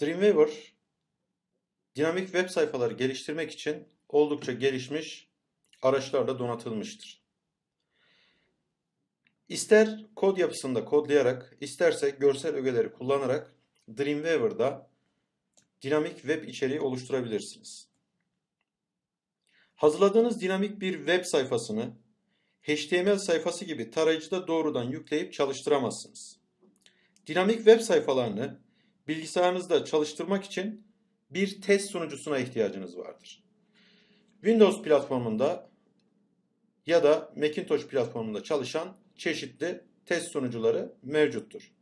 Dreamweaver dinamik web sayfaları geliştirmek için oldukça gelişmiş araçlarla donatılmıştır. İster kod yapısında kodlayarak, isterse görsel ögeleri kullanarak Dreamweaver'da dinamik web içeriği oluşturabilirsiniz. Hazırladığınız dinamik bir web sayfasını HTML sayfası gibi tarayıcıda doğrudan yükleyip çalıştıramazsınız. Dinamik web sayfalarını bilgisayarınızda çalıştırmak için bir test sunucusuna ihtiyacınız vardır. Windows platformunda ya da Macintosh platformunda çalışan çeşitli test sunucuları mevcuttur.